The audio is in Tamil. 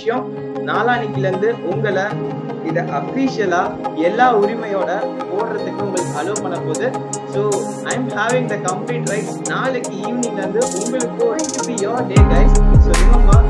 விஷயம். நாளானிக்குல இருந்து உங்களை இதை அஃபீஷியலா எல்லா உரிமையோட போடுறதுக்கு உங்களுக்கு அலோவ் பண்ண போகுது so I am having the complete rights நாளைக்கு ஈவினிங்ல இருந்து உங்களுக்கு going day guys so remember